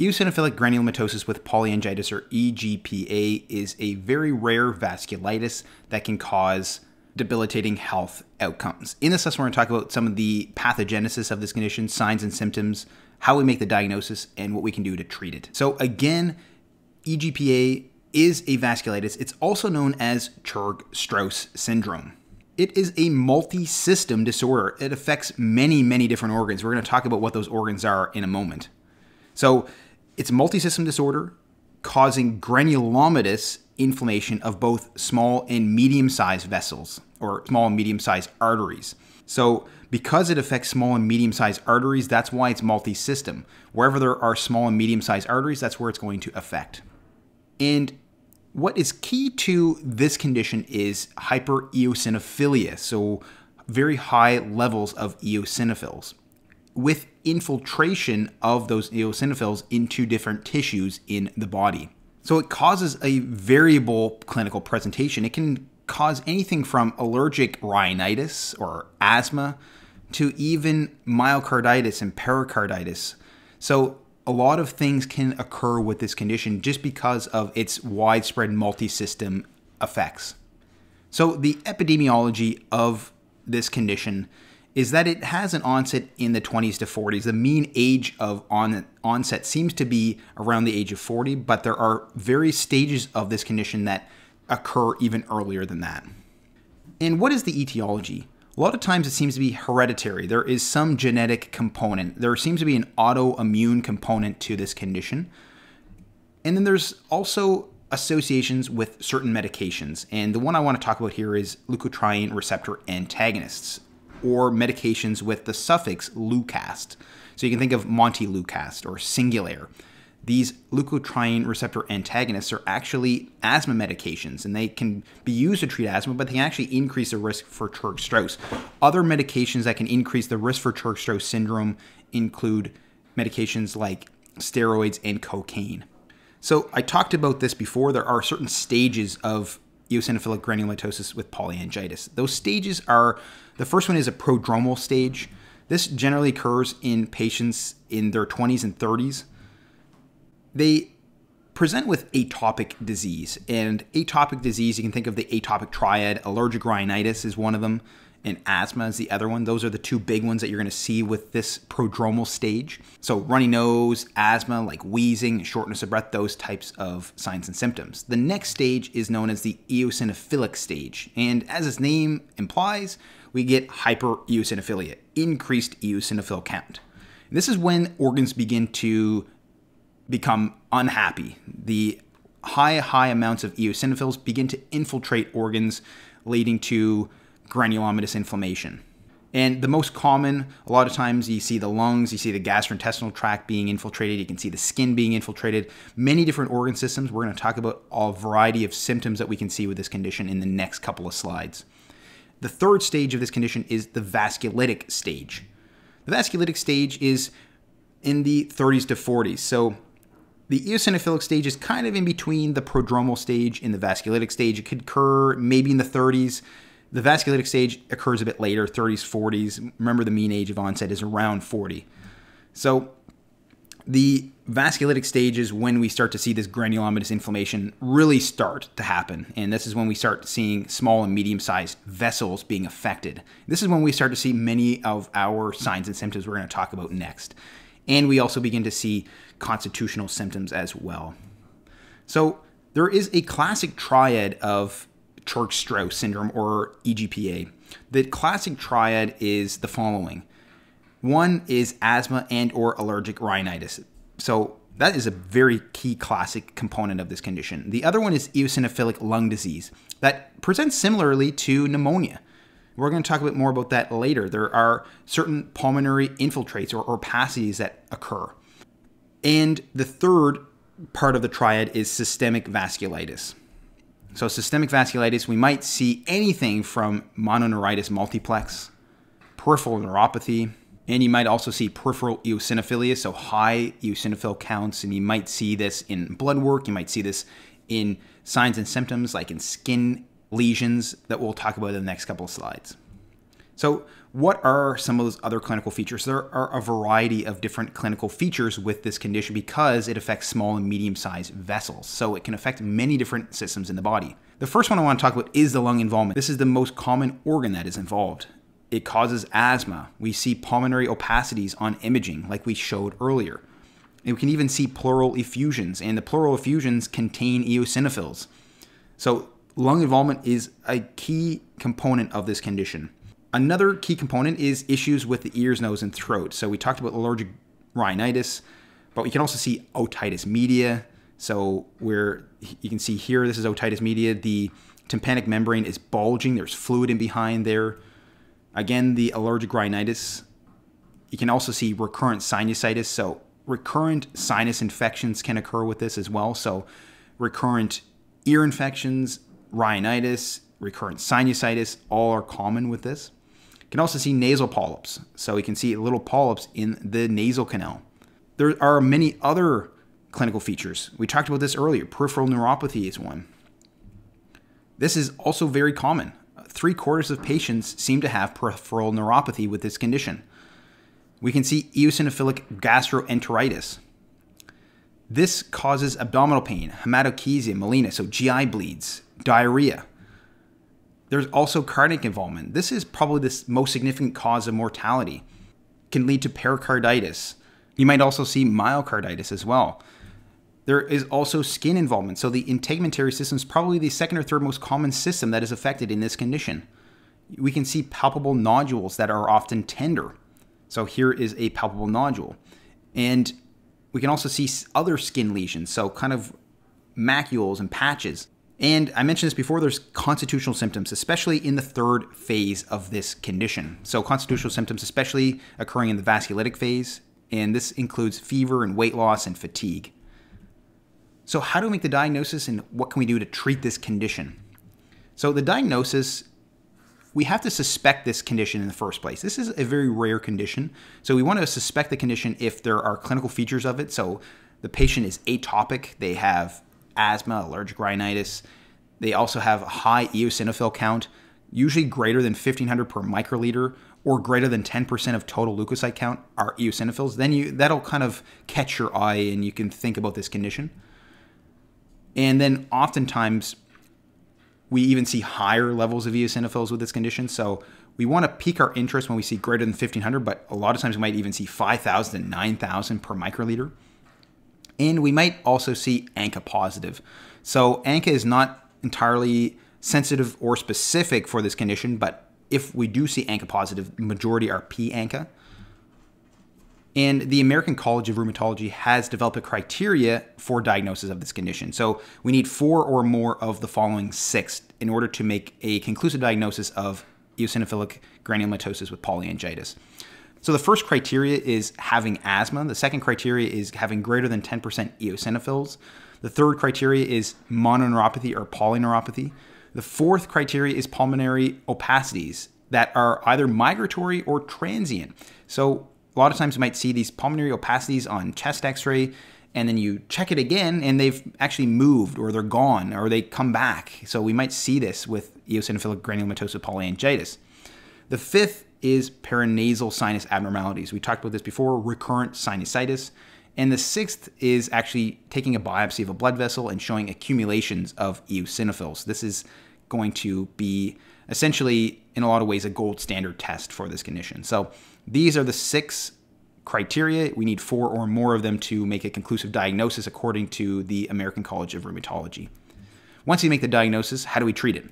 Eosinophilic granulomatosis with polyangiitis or EGPA is a very rare vasculitis that can cause debilitating health outcomes. In this lesson, we're going to talk about some of the pathogenesis of this condition, signs and symptoms, how we make the diagnosis, and what we can do to treat it. So, again, EGPA is a vasculitis. It's also known as Churg Strauss syndrome. It is a multi system disorder. It affects many, many different organs. We're going to talk about what those organs are in a moment. So, it's multisystem disorder causing granulomatous inflammation of both small and medium sized vessels or small and medium sized arteries. So, because it affects small and medium sized arteries, that's why it's multi system. Wherever there are small and medium sized arteries, that's where it's going to affect. And what is key to this condition is hypereosinophilia, so very high levels of eosinophils with infiltration of those eosinophils into different tissues in the body. So it causes a variable clinical presentation. It can cause anything from allergic rhinitis or asthma to even myocarditis and pericarditis. So a lot of things can occur with this condition just because of its widespread multi-system effects. So the epidemiology of this condition is that it has an onset in the 20s to 40s. The mean age of on, onset seems to be around the age of 40, but there are various stages of this condition that occur even earlier than that. And what is the etiology? A lot of times it seems to be hereditary. There is some genetic component. There seems to be an autoimmune component to this condition. And then there's also associations with certain medications. And the one I want to talk about here is leukotriene receptor antagonists or medications with the suffix lukast. So you can think of montelukast or Singulair. These leukotriene receptor antagonists are actually asthma medications, and they can be used to treat asthma, but they can actually increase the risk for Churg-Strauss. Other medications that can increase the risk for Churg-Strauss syndrome include medications like steroids and cocaine. So I talked about this before. There are certain stages of eosinophilic granulomatosis with polyangiitis. Those stages are the first one is a prodromal stage. This generally occurs in patients in their 20s and 30s. They present with atopic disease, and atopic disease, you can think of the atopic triad. Allergic rhinitis is one of them and asthma is the other one. Those are the two big ones that you're going to see with this prodromal stage. So, runny nose, asthma, like wheezing, shortness of breath, those types of signs and symptoms. The next stage is known as the eosinophilic stage. And as its name implies, we get hypereosinophilia, increased eosinophil count. This is when organs begin to become unhappy. The high, high amounts of eosinophils begin to infiltrate organs, leading to granulomatous inflammation. And the most common, a lot of times you see the lungs, you see the gastrointestinal tract being infiltrated, you can see the skin being infiltrated, many different organ systems. We're going to talk about a variety of symptoms that we can see with this condition in the next couple of slides. The third stage of this condition is the vasculitic stage. The vasculitic stage is in the 30s to 40s. So the eosinophilic stage is kind of in between the prodromal stage and the vasculitic stage. It could occur maybe in the 30s. The vasculitic stage occurs a bit later, 30s, 40s. Remember, the mean age of onset is around 40. So, the vasculitic stage is when we start to see this granulomatous inflammation really start to happen. And this is when we start seeing small and medium sized vessels being affected. This is when we start to see many of our signs and symptoms we're going to talk about next. And we also begin to see constitutional symptoms as well. So, there is a classic triad of Churg-Strauss syndrome or EGPA. The classic triad is the following. One is asthma and or allergic rhinitis. So that is a very key classic component of this condition. The other one is eosinophilic lung disease that presents similarly to pneumonia. We're going to talk a bit more about that later. There are certain pulmonary infiltrates or opacities that occur. And the third part of the triad is systemic vasculitis. So, systemic vasculitis, we might see anything from mononeuritis multiplex, peripheral neuropathy, and you might also see peripheral eosinophilia, so high eosinophil counts, and you might see this in blood work, you might see this in signs and symptoms like in skin lesions that we'll talk about in the next couple of slides. So, what are some of those other clinical features? There are a variety of different clinical features with this condition because it affects small and medium sized vessels. So, it can affect many different systems in the body. The first one I want to talk about is the lung involvement. This is the most common organ that is involved. It causes asthma. We see pulmonary opacities on imaging, like we showed earlier. And we can even see pleural effusions, and the pleural effusions contain eosinophils. So, lung involvement is a key component of this condition. Another key component is issues with the ears, nose, and throat. So we talked about allergic rhinitis, but we can also see otitis media. So where you can see here, this is otitis media. The tympanic membrane is bulging. There's fluid in behind there. Again, the allergic rhinitis. You can also see recurrent sinusitis. So recurrent sinus infections can occur with this as well. So recurrent ear infections, rhinitis, recurrent sinusitis, all are common with this. Can also see nasal polyps. So we can see little polyps in the nasal canal. There are many other clinical features. We talked about this earlier. Peripheral neuropathy is one. This is also very common. Three quarters of patients seem to have peripheral neuropathy with this condition. We can see eosinophilic gastroenteritis. This causes abdominal pain, hematochezia, melena, so GI bleeds, diarrhea. There's also cardiac involvement. This is probably the most significant cause of mortality. can lead to pericarditis. You might also see myocarditis as well. There is also skin involvement. So the integumentary system is probably the second or third most common system that is affected in this condition. We can see palpable nodules that are often tender. So here is a palpable nodule. And we can also see other skin lesions, so kind of macules and patches. And I mentioned this before, there's constitutional symptoms, especially in the third phase of this condition. So, constitutional symptoms, especially occurring in the vasculitic phase, and this includes fever and weight loss and fatigue. So, how do we make the diagnosis and what can we do to treat this condition? So, the diagnosis we have to suspect this condition in the first place. This is a very rare condition. So we want to suspect the condition if there are clinical features of it. So the patient is atopic, they have asthma, allergic rhinitis. They also have a high eosinophil count, usually greater than 1500 per microliter or greater than 10% of total leukocyte count are eosinophils. Then you that'll kind of catch your eye and you can think about this condition. And then oftentimes we even see higher levels of eosinophils with this condition. So we want to pique our interest when we see greater than 1500, but a lot of times we might even see 5000 to 9000 per microliter. And we might also see ANCA positive. So ANCA is not entirely sensitive or specific for this condition, but if we do see ANCA positive, majority are P ANCA. And the American College of Rheumatology has developed a criteria for diagnosis of this condition. So we need four or more of the following six in order to make a conclusive diagnosis of eosinophilic granulomatosis with polyangiitis. So the first criteria is having asthma. The second criteria is having greater than 10% eosinophils. The third criteria is mononeuropathy or polyneuropathy. The fourth criteria is pulmonary opacities that are either migratory or transient. So a lot of times you might see these pulmonary opacities on chest x-ray and then you check it again and they've actually moved or they're gone or they come back. So we might see this with eosinophilic granulomatosis polyangiitis. The fifth is paranasal sinus abnormalities. We talked about this before, recurrent sinusitis. And the sixth is actually taking a biopsy of a blood vessel and showing accumulations of eosinophils. This is going to be essentially, in a lot of ways, a gold standard test for this condition. So these are the six criteria. We need four or more of them to make a conclusive diagnosis according to the American College of Rheumatology. Once you make the diagnosis, how do we treat it?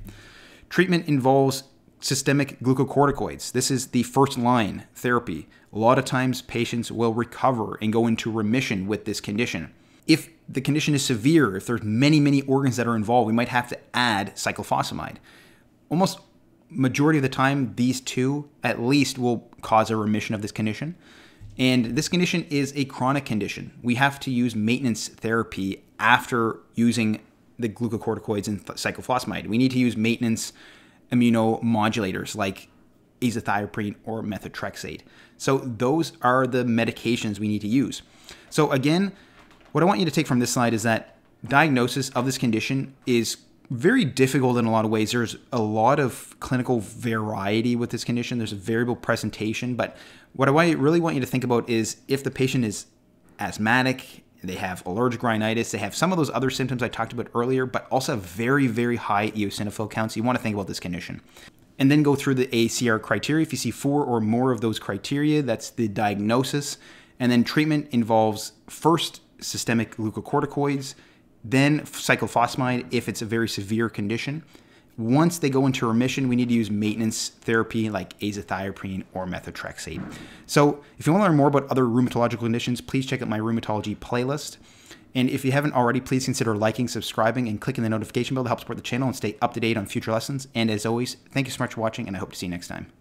Treatment involves systemic glucocorticoids. This is the first line therapy. A lot of times patients will recover and go into remission with this condition. If the condition is severe, if there's many, many organs that are involved, we might have to add cyclophosphamide. Almost majority of the time, these two at least will cause a remission of this condition. And this condition is a chronic condition. We have to use maintenance therapy after using the glucocorticoids and cyclophosphamide. We need to use maintenance immunomodulators like azathioprine or methotrexate. So those are the medications we need to use. So again, what I want you to take from this slide is that diagnosis of this condition is very difficult in a lot of ways. There's a lot of clinical variety with this condition. There's a variable presentation, but what I really want you to think about is if the patient is asthmatic, they have allergic rhinitis, they have some of those other symptoms I talked about earlier, but also very, very high eosinophil counts. You want to think about this condition. And then go through the ACR criteria. If you see four or more of those criteria, that's the diagnosis. And then treatment involves first systemic glucocorticoids, then cyclophosphamide if it's a very severe condition. Once they go into remission, we need to use maintenance therapy like azathioprine or methotrexate. So, if you want to learn more about other rheumatological conditions, please check out my rheumatology playlist. And if you haven't already, please consider liking, subscribing, and clicking the notification bell to help support the channel and stay up to date on future lessons. And as always, thank you so much for watching, and I hope to see you next time.